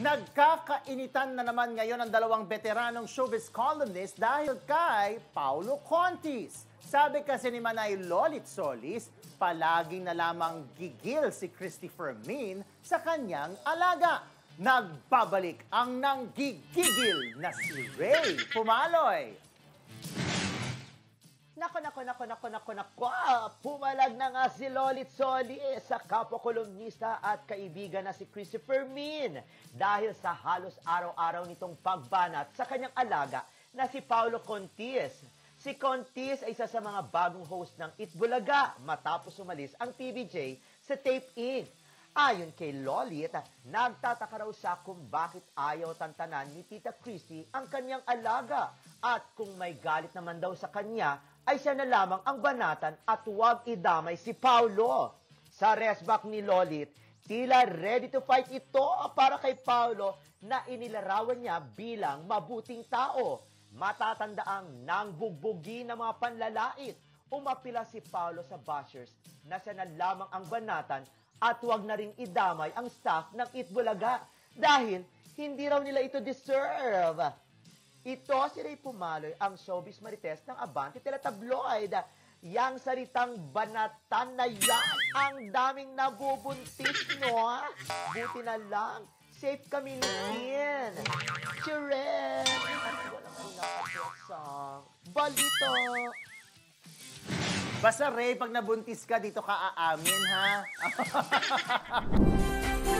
Nagkakainitan na naman ngayon ang dalawang veteranong showbiz columnist dahil kay Paulo Contis. Sabi kasi ni Manay Lolit Solis, palaging na lamang gigil si Christopher Min sa kanyang alaga. Nagbabalik ang nanggigigil na si Ray Pumaloy. Nako, nako, nako, nako, nako, nako. Pumalag na nga si Lolit Soli sa kapwa-kolumnista at kaibigan na si Christopher Min dahil sa halos araw-araw nitong pagbanat sa kanyang alaga na si Paulo Contis. Si Contis ay isa sa mga bagong host ng Itbulaga matapos umalis ang TVJ sa Tape Inc. Ayon kay Lolit, nagtataka raw siya kung bakit ayaw tantanan ni Tita Christy ang kanyang alaga at kung may galit naman daw sa kanya ay siya na lamang ang banatan at huwag idamay si Paulo. Sa resback ni Lolit, tila ready to fight ito para kay Paulo na inilarawan niya bilang mabuting tao. Matatandaang nang bugbugi ng mga panlalait, umapila si Paulo sa bashers na siya na lamang ang banatan at huwag na ring idamay ang staff ng Itbulaga dahil hindi raw nila ito deserve. Ito si Ray Pumaloy, ang showbiz marites ng Abante Teletabloid. Yang salitang banatan na yan, ang daming nabubuntis, no? Buti na lang, safe kami ni Ian. Chiren! Balito! Basta Ray, pag nabuntis ka, dito ka aamin, ha?